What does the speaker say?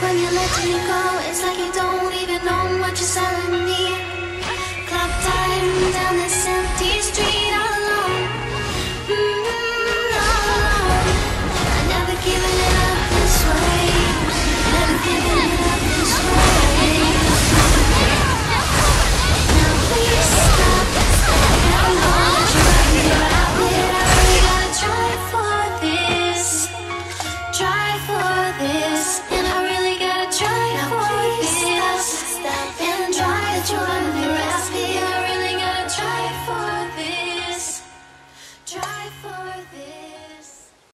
when you let me go. It's like you don't even know what you're selling me.